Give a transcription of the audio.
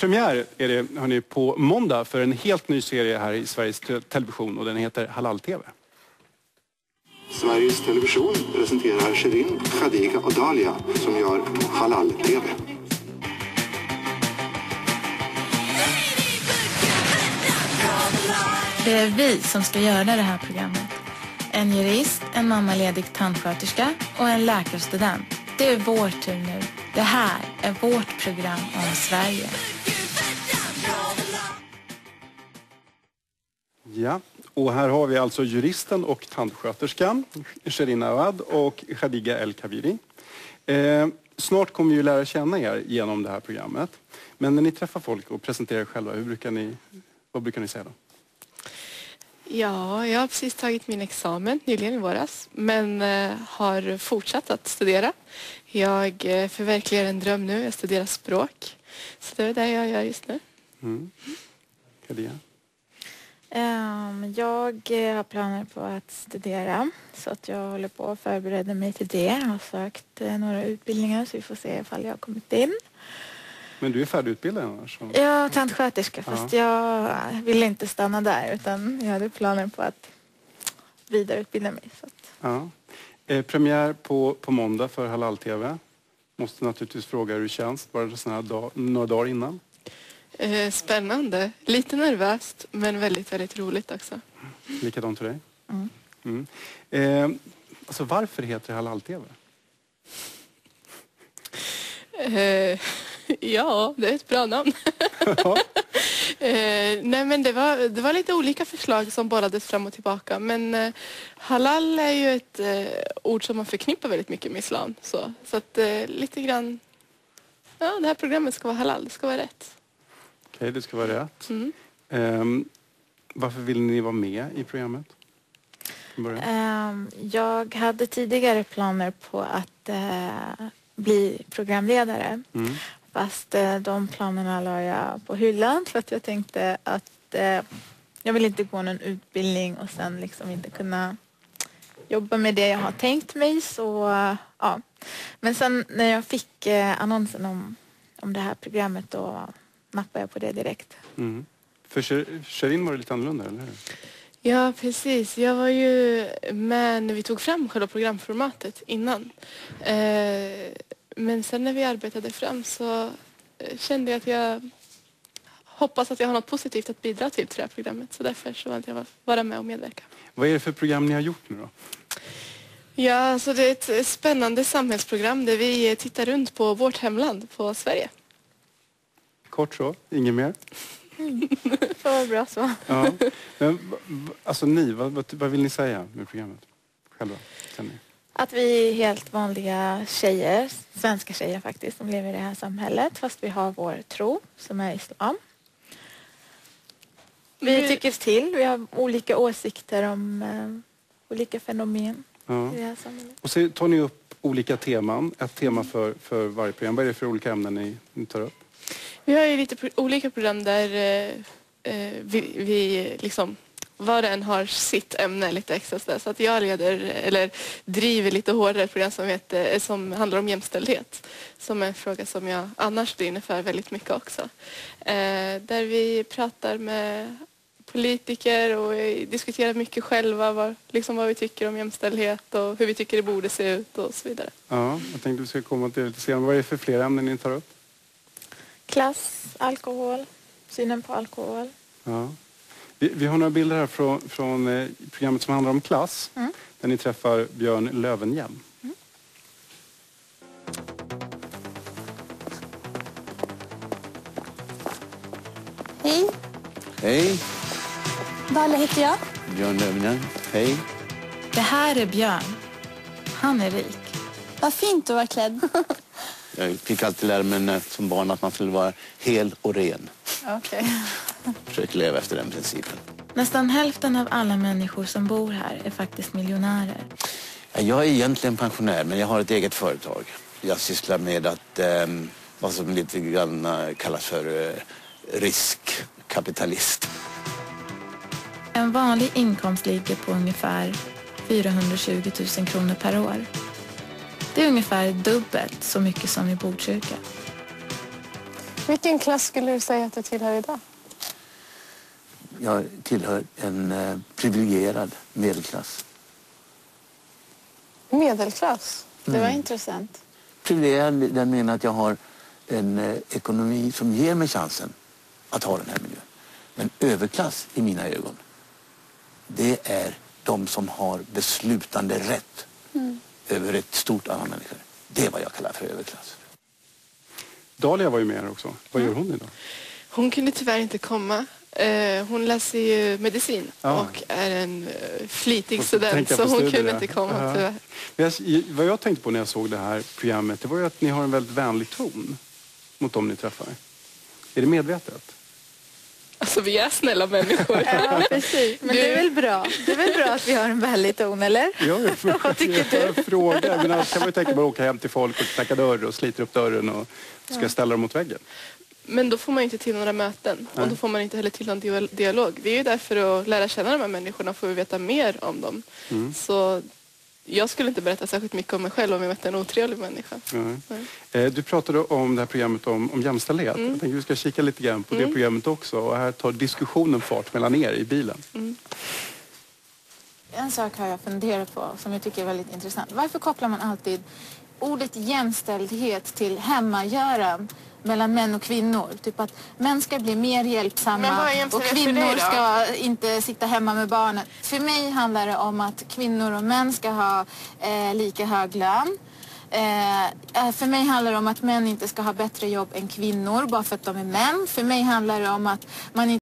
premiär är det hörni, på måndag för en helt ny serie här i Sveriges Television och den heter Halal-TV. Sveriges Television presenterar Shirin, Khadija och Dalia som gör Halal-TV. Det är vi som ska göra det här programmet. En jurist, en mammaledig tandsköterska och en läkarstudent. Det är vår tur nu. Det här är vårt program om Sverige. Ja, och här har vi alltså juristen och tandsköterskan Shirin Awad och Khadija El Kaviri. Eh, snart kommer vi ju lära känna er genom det här programmet. Men när ni träffar folk och presenterar er själva, hur brukar ni, vad brukar ni säga då? Ja, jag har precis tagit min examen nyligen i våras men eh, har fortsatt att studera. Jag eh, förverkligar en dröm nu, jag studerar språk. Så det är det jag gör just nu. Mm. Ehm, jag eh, har planer på att studera så att jag håller på att förbereda mig till det. Jag har sökt eh, några utbildningar så vi får se ifall jag har kommit in. Men du är färdigutbildad annars? så- är tandsköterska fast jag vill inte stanna där utan jag hade planer på att vidareutbilda mig. Så att, Ja. Eh, premiär på, på måndag för Halal-TV. Måste naturligtvis fråga hur det känns, bara såna här dag, några dagar innan. Eh, Spännande, lite nervöst men väldigt, väldigt roligt också. Likadant för dig. Mm. Mm. Eh, alltså varför heter det Halal-TV? Eh, ja, det är ett bra namn. Eh, nej men det var, det var lite olika förslag som bollades fram och tillbaka. Men eh, halal är ju ett eh, ord som man förknippar väldigt mycket med islam. Så, så att eh, lite grann, ja det här programmet ska vara halal, det ska vara rätt. Okej, det ska vara rätt. Mm. Ehm, varför vill ni vara med i programmet? Ehm, jag hade tidigare planer på att eh, bli programledare Mm. fast eh, de planerna la jag på hyllan för att jag tänkte att eh, jag vill inte gå någon utbildning och sen liksom inte kunna jobba med det jag har tänkt mig så ja. Men sen när jag fick annonsen om, om det här programmet då nappade jag på det direkt. Mm. För Sher- Sherin var det lite annorlunda, eller hur? Ja precis, jag var ju med när vi tog fram själva programformatet innan. Eh, men sen när vi arbetade fram så eh, kände jag att jag hoppas att jag har något positivt att bidra till till det här programmet. Så därför så valde jag att vara med och medverka. Vad är det för program ni har gjort nu då? Ja, så det är ett spännande samhällsprogram där vi tittar runt på vårt hemland, på Sverige. Kort så, inget mer? Så var bra så. Ja. Men, alltså ni, vad, vad, vill ni säga med programmet? Själva? ni? Att vi är helt vanliga tjejer, svenska tjejer faktiskt, som lever i det här samhället fast vi har vår tro som är islam. Vi Vi- tycker till, vi har olika åsikter om eh, olika fenomen Ja. i det här samhället. Och så tar ni upp olika teman, ett tema för, för varje program. Vad är det för olika ämnen ni, ni tar upp? Vi har ju lite pro- olika program där eh, eh, vi, vi liksom var och en har sitt ämne lite extra så, så att jag leder eller driver lite hårdare program som, heter, eh, som handlar om jämställdhet. Som är en fråga som jag annars brinner för väldigt mycket också. Eh, där vi pratar med politiker och diskuterar mycket själva vad, liksom vad vi tycker om jämställdhet och hur vi tycker det borde se ut och så vidare. Ja, jag tänkte vi ska komma till det lite senare. Vad är det för fler ämnen ni tar upp? Klass, alkohol, synen på alkohol. Ja. Vi, vi har några bilder här från, från eh, programmet som handlar om klass. Mm. Där ni träffar Björn Lövenhjelm. Hej, Hej, Dalia heter jag. Björn Löfgren. Hej. Det här är Björn. Han är rik. Vad fint du var klädd. Jag fick alltid lära mig som barn att man skulle vara hel och ren. Okej. Försöker leva efter den principen. Nästan hälften av alla människor som bor här är faktiskt miljonärer. Ja, Jag är egentligen pensionär, men jag har ett eget företag. Jag sysslar med att, ehm, vad som lite grann eh, kallas för eh, riskkapitalist. En vanlig inkomst ligger på ungefär 420 000 kronor per år. Det är ungefär dubbelt så mycket som i Botkyrka. Vilken klass skulle du säga att du tillhör idag? Jag tillhör en eh, privilegierad medelklass. Medelklass? Det var intressant. Privilegierad den meningen att jag har en eh, ekonomi som ger mig chansen att ha den här miljön. Men överklass i mina ögon, det är de som har beslutande rätt över ett stort antal människor. Det är vad jag kallar för överklass. Dahlia var ju med här också. Vad gör hon idag? Hon kunde tyvärr inte komma. Eh, Hon läser ju medicin Ja. och är en eh, flitig student så hon kunde inte komma Ja. tyvärr. Jag, vad jag tänkte på när jag såg det här programmet, det var ju att ni har en väldigt vänlig ton mot dem ni träffar. Är det medvetet? Alltså vi är snälla människor. Ja, precis. Men det är väl bra. Det är väl bra att vi har en vänlig ton, eller? Ja, jag, Vad tycker jag frågar. Men annars kan man ju tänka på att åka hem till folk och knacka dörr och sliter upp dörren och ska ställa dem mot väggen. Men då får man inte till några möten Nej. och då får man inte heller till någon dia- dialog. Vi är ju där för att lära känna de här människorna och få veta mer om dem. Mm. Så jag skulle inte berätta särskilt mycket om mig själv om jag mötte en otrevlig människa. Eh, Du pratade om det här programmet om, om jämställdhet. Mm. Jag tänkte vi ska kika lite grann på det programmet också. Och här tar diskussionen fart mellan er i bilen. En sak har jag funderat på som jag tycker är väldigt intressant. Varför kopplar man alltid ordet jämställdhet till hemmagöran mellan män och kvinnor? Typ att män ska bli mer hjälpsamma och kvinnor ska inte sitta hemma med barnen. För mig handlar det om att kvinnor och män ska ha eh, lika hög lön. Eh, eh, för mig handlar det om att män inte ska ha bättre jobb än kvinnor bara för att de är män. För mig handlar det om att man inte